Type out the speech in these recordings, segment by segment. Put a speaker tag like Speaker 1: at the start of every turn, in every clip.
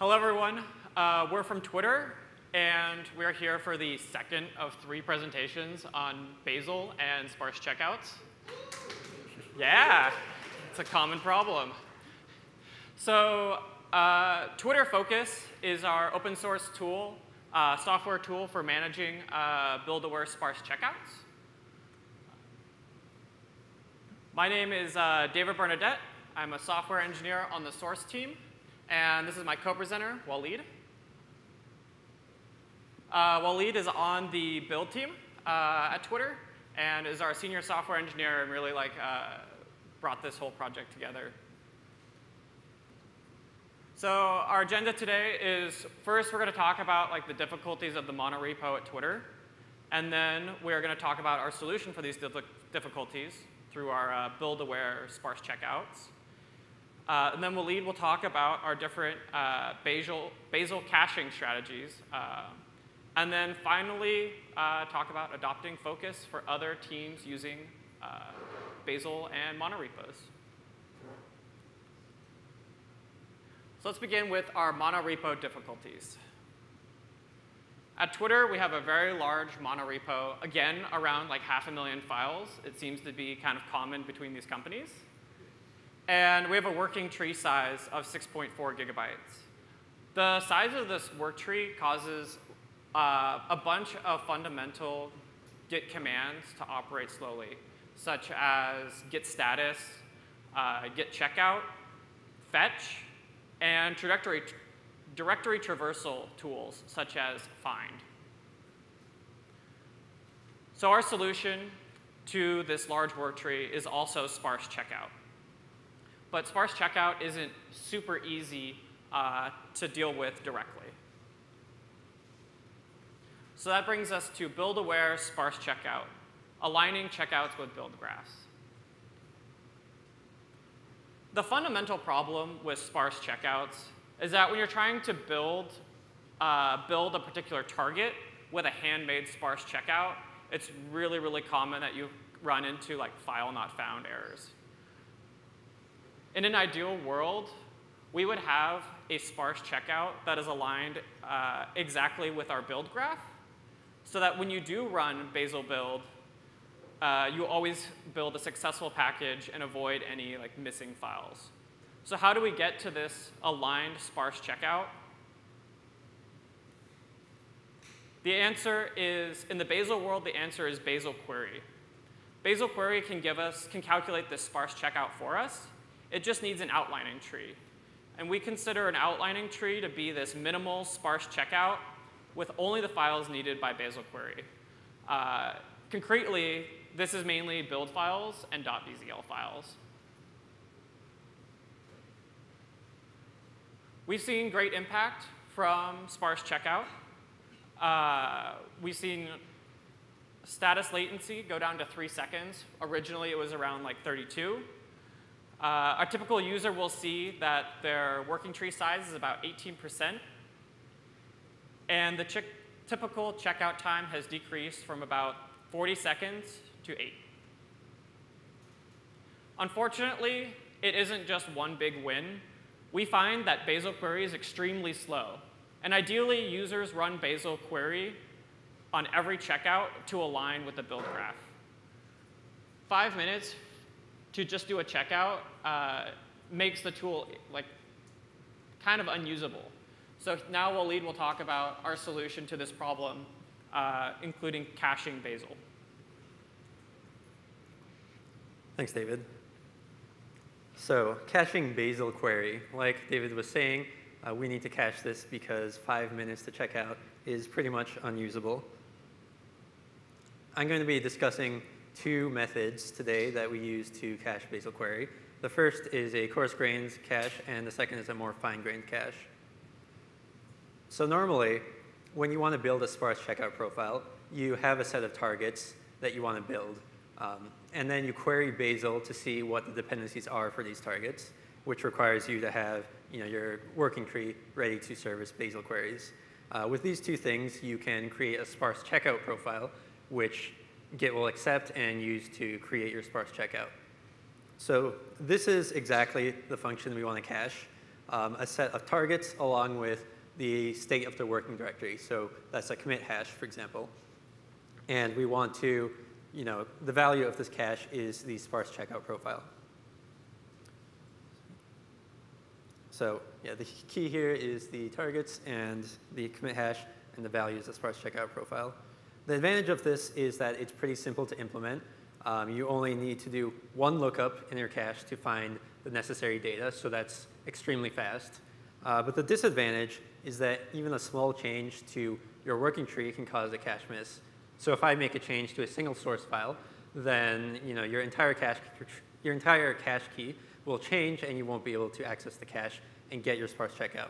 Speaker 1: Hello, everyone. Uh, we're from Twitter, and we're here for the second of three presentations on Bazel and sparse checkouts. Yeah, it's a common problem. So uh, Twitter Focus is our open source tool, uh, software tool for managing uh, build-aware sparse checkouts. My name is uh, David Bernadett. I'm a software engineer on the source team. And this is my co-presenter, Waleed. Uh, Waleed is on the build team uh, at Twitter and is our senior software engineer and really like uh, brought this whole project together. So our agenda today is first we're going to talk about like the difficulties of the monorepo at Twitter, and then we're going to talk about our solution for these difficulties through our uh, build-aware sparse checkouts. Uh, and then Waleed will talk about our different uh, Bazel, Bazel caching strategies. Uh, and then finally, uh, talk about adopting Focus for other teams using uh, Bazel and monorepos. So let's begin with our monorepo difficulties. At Twitter, we have a very large monorepo, again, around like half a million files. It seems to be kind of common between these companies. And we have a working tree size of 6.4 gigabytes. The size of this work tree causes uh, a bunch of fundamental Git commands to operate slowly, such as git status, uh, git checkout, fetch, and directory, directory traversal tools, such as find. So our solution to this large work tree is also sparse checkout. But sparse checkout isn't super easy uh, to deal with directly. So that brings us to build-aware sparse checkout, aligning checkouts with build graphs. The fundamental problem with sparse checkouts is that when you're trying to build, uh, build a particular target with a handmade sparse checkout, it's really, really common that you run into like file not found errors. In an ideal world, we would have a sparse checkout that is aligned uh, exactly with our build graph so that when you do run Bazel build, uh, you always build a successful package and avoid any like missing files. So how do we get to this aligned sparse checkout? The answer is, in the Bazel world, the answer is Bazel query. Bazel query can give us, can calculate this sparse checkout for us, it just needs an outlining tree. And we consider an outlining tree to be this minimal sparse checkout with only the files needed by Bazel query. Uh, concretely, this is mainly build files and .bzl files. We've seen great impact from sparse checkout. Uh, we've seen status latency go down to three seconds. Originally, it was around like 32. Uh, a typical user will see that their working tree size is about 18%, and the ch typical checkout time has decreased from about 40 seconds to 8. Unfortunately, it isn't just one big win. We find that Bazel query is extremely slow, and ideally, users run Bazel query on every checkout to align with the build graph. Five minutes to just do a checkout uh, makes the tool like kind of unusable. So now Waleed will talk about our solution to this problem, uh, including caching Bazel.
Speaker 2: Thanks, David. So caching Bazel query, like David was saying, uh, we need to cache this because five minutes to check out is pretty much unusable. I'm going to be discussing two methods today that we use to cache Bazel query. The first is a coarse-grained cache, and the second is a more fine-grained cache. So normally, when you want to build a sparse checkout profile, you have a set of targets that you want to build. Um, and then you query Bazel to see what the dependencies are for these targets, which requires you to have you know, your working tree ready to service Bazel queries. Uh, with these two things, you can create a sparse checkout profile, which Git will accept and use to create your sparse checkout. So this is exactly the function we want to cache. um, a set of targets along with the state of the working directory. So that's a commit hash, for example. And we want to, you know, the value of this cache is the sparse checkout profile. So yeah, the key here is the targets and the commit hash and the values of sparse checkout profile. The advantage of this is that it's pretty simple to implement. Um, you only need to do one lookup in your cache to find the necessary data, so that's extremely fast. Uh, but the disadvantage is that even a small change to your working tree can cause a cache miss. So if I make a change to a single source file, then you know, your, entire cache, your entire cache key will change and you won't be able to access the cache and get your sparse checkout.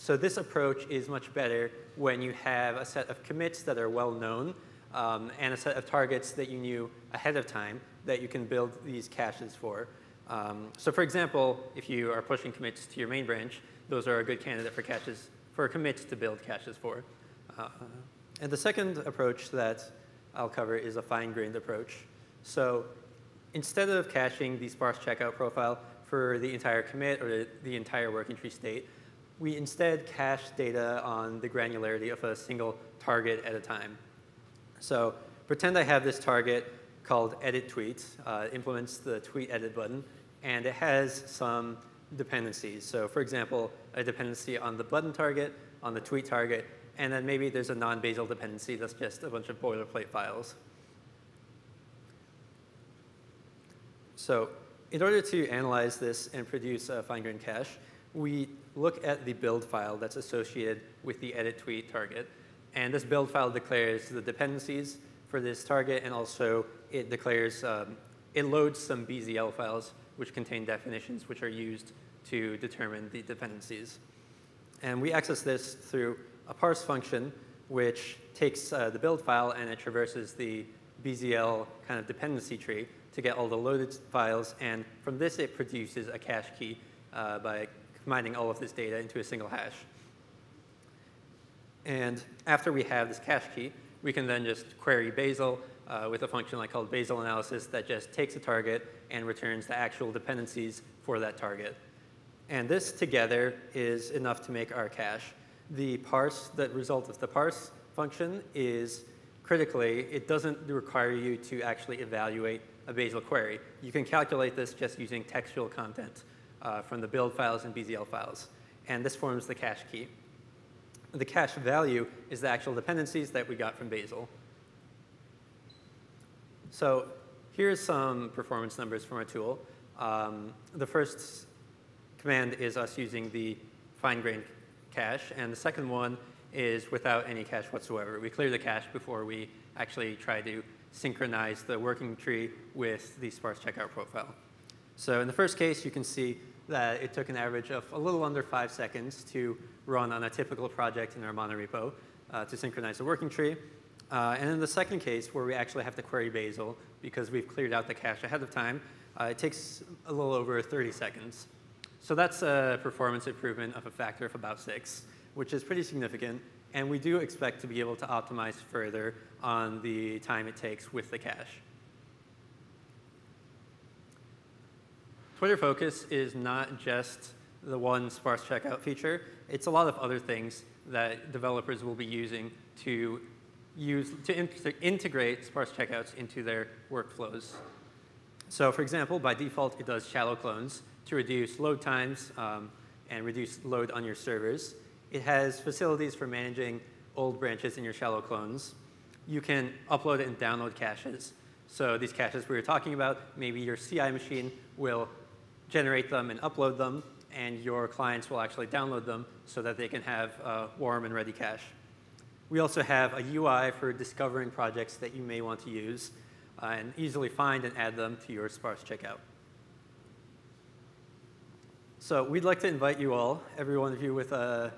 Speaker 2: So this approach is much better when you have a set of commits that are well known um, and a set of targets that you knew ahead of time that you can build these caches for. Um, so for example, if you are pushing commits to your main branch, those are a good candidate for caches, for commits to build caches for. Uh, and the second approach that I'll cover is a fine-grained approach. So instead of caching the sparse checkout profile for the entire commit or the entire working tree state, we instead cache data on the granularity of a single target at a time. So pretend I have this target called edit tweet, uh, implements the tweet edit button, and it has some dependencies. So for example, a dependency on the button target, on the tweet target, and then maybe there's a non-Bazel dependency that's just a bunch of boilerplate files. So in order to analyze this and produce a fine-grained cache, we look at the build file that's associated with the edit tweet target. And this build file declares the dependencies for this target, and also it declares, um, it loads some BZL files which contain definitions which are used to determine the dependencies. And we access this through a parse function which takes uh, the build file and it traverses the BZL kind of dependency tree to get all the loaded files. And from this, it produces a cache key uh, by combining all of this data into a single hash. And after we have this cache key, we can then just query Bazel uh, with a function like called Bazel analysis that just takes a target and returns the actual dependencies for that target. And this together is enough to make our cache. The parse, the result of the parse function is critically, it doesn't require you to actually evaluate a Bazel query. You can calculate this just using textual content uh, from the build files and BZL files. And this forms the cache key. The cache value is the actual dependencies that we got from Bazel. So here's some performance numbers from our tool. Um, the first command is us using the fine-grained cache, and the second one is without any cache whatsoever. We clear the cache before we actually try to synchronize the working tree with the sparse checkout profile. So in the first case, you can see that it took an average of a little under five seconds to run on a typical project in our monorepo uh, to synchronize the working tree. Uh, and in the second case, where we actually have to query Bazel because we've cleared out the cache ahead of time, uh, it takes a little over 30 seconds. So that's a performance improvement of a factor of about six, which is pretty significant. And we do expect to be able to optimize further on the time it takes with the cache. Twitter Focus is not just the one sparse checkout feature. It's a lot of other things that developers will be using to use to in integrate sparse checkouts into their workflows. So for example, by default, it does shallow clones to reduce load times um, and reduce load on your servers. It has facilities for managing old branches in your shallow clones. You can upload and download caches. So these caches we were talking about, maybe your CI machine will generate them and upload them, and your clients will actually download them so that they can have a warm and ready cache. We also have a UI for discovering projects that you may want to use uh, and easily find and add them to your sparse checkout. So we'd like to invite you all, every one of you with a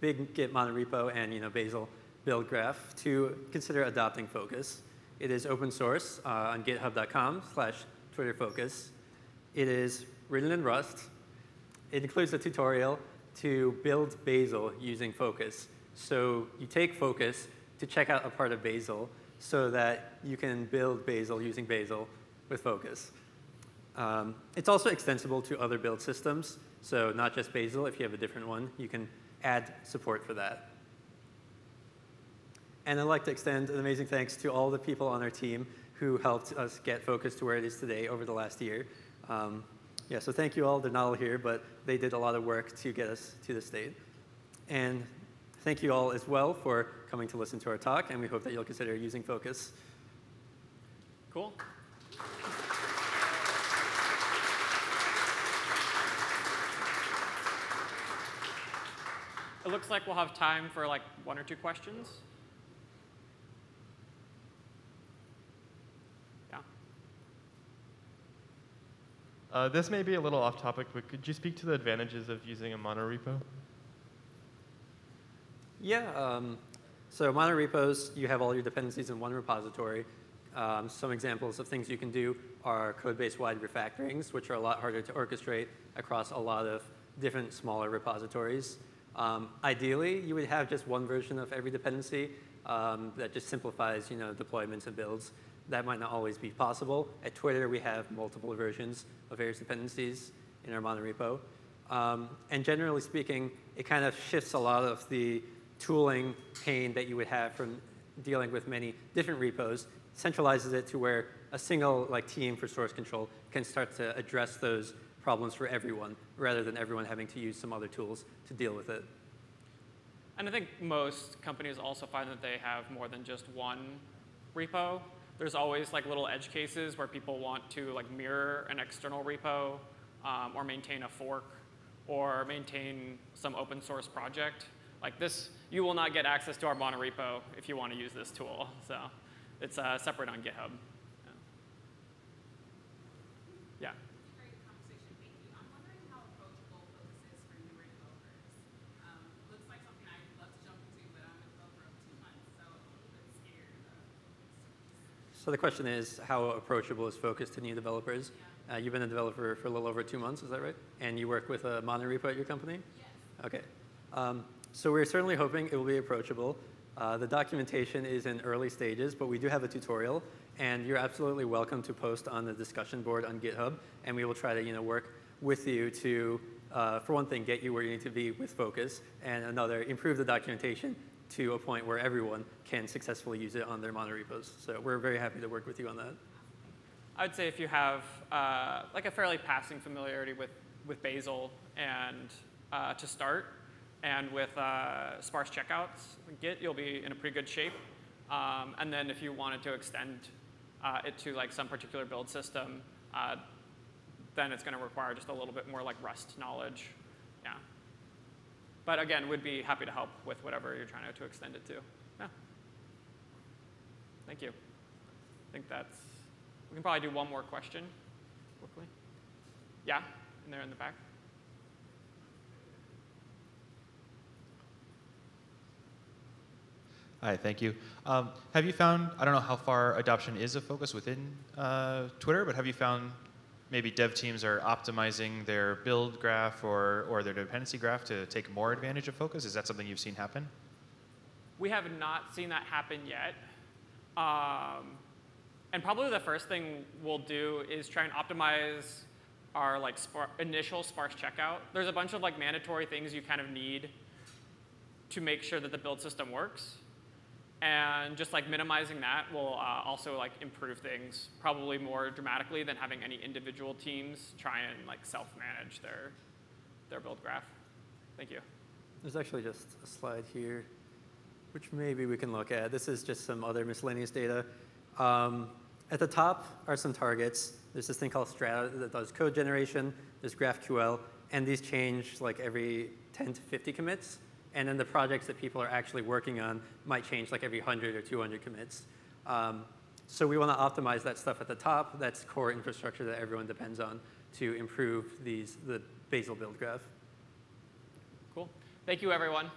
Speaker 2: big Git monorepo and you know, Bazel build graph, to consider adopting Focus. It is open source uh, on github.com slash Twitter Focus. It is written in Rust. It includes a tutorial to build Bazel using Focus. So you take Focus to check out a part of Bazel so that you can build Bazel using Bazel with Focus. Um, it's also extensible to other build systems, so not just Bazel. If you have a different one, you can add support for that. And I'd like to extend an amazing thanks to all the people on our team who helped us get Focus to where it is today over the last year. Um, yeah, so thank you all. They're not all here, but they did a lot of work to get us to this state. And thank you all as well for coming to listen to our talk, and we hope that you'll consider using Focus.
Speaker 1: Cool. It looks like we'll have time for like one or two questions. Yeah.
Speaker 3: Uh, this may be a little off topic, but could you speak to the advantages of using a monorepo?
Speaker 2: Yeah, um, so monorepos, you have all your dependencies in one repository. Um, some examples of things you can do are code-base-wide refactorings, which are a lot harder to orchestrate across a lot of different smaller repositories. Um, ideally, you would have just one version of every dependency um, that just simplifies, you know, deployments and builds. That might not always be possible. At Twitter, we have multiple versions of various dependencies in our monorepo. Um, and generally speaking, it kind of shifts a lot of the tooling pain that you would have from dealing with many different repos, centralizes it to where a single like team for source control can start to address those problems for everyone, rather than everyone having to use some other tools to deal with it.
Speaker 1: And I think most companies also find that they have more than just one repo. There's always like little edge cases where people want to like mirror an external repo um, or maintain a fork or maintain some open source project. Like this, you will not get access to our monorepo if you want to use this tool. So it's uh, separate on GitHub. Yeah.
Speaker 4: Great conversation, thank you. I'm wondering how approachable Focus is for newer developers. Um, looks like something I'd love to jump into, but I'm a developer of two months, so I'm a little bit scared of
Speaker 2: So the question is, how approachable is Focus to new developers? Uh, you've been a developer for a little over two months, is that right? And you work with a monorepo at your company?
Speaker 4: Yes.
Speaker 2: Okay. Um, so we're certainly hoping it will be approachable. Uh, the documentation is in early stages, but we do have a tutorial, and you're absolutely welcome to post on the discussion board on GitHub, and we will try to you know, work with you to, uh, for one thing, get you where you need to be with Focus, and another, improve the documentation to a point where everyone can successfully use it on their monorepos. So we're very happy to work with you on that.
Speaker 1: I'd say if you have uh, like a fairly passing familiarity with, with Bazel and uh, to start, and with uh, sparse checkouts, Git, you'll be in a pretty good shape. Um, and then if you wanted to extend uh, it to like some particular build system, uh, then it's going to require just a little bit more like Rust knowledge. But again, we'd be happy to help with whatever you're trying to, to extend it to. Yeah. Thank you. I think that's, we can probably do one more question quickly. Yeah, and there in the back.
Speaker 5: Hi, thank you. Um, have you found, I don't know how far adoption is a Focus within uh, Twitter, but have you found maybe dev teams are optimizing their build graph or, or their dependency graph to take more advantage of Focus? Is that something you've seen happen?
Speaker 1: We have not seen that happen yet. Um, and probably the first thing we'll do is try and optimize our like spar initial sparse checkout. There's a bunch of like mandatory things you kind of need to make sure that the build system works. And just like minimizing that will uh, also like improve things probably more dramatically than having any individual teams try and like self-manage their, their build graph. Thank you.
Speaker 2: There's actually just a slide here, which maybe we can look at. This is just some other miscellaneous data. Um, at the top are some targets. There's this thing called Strata that does code generation. There's GraphQL, and these change like every 10 to 50 commits. And then the projects that people are actually working on might change like every 100 or 200 commits. Um, so we want to optimize that stuff at the top. That's core infrastructure that everyone depends on to improve these, the Bazel build graph.
Speaker 1: Cool. Thank you, everyone.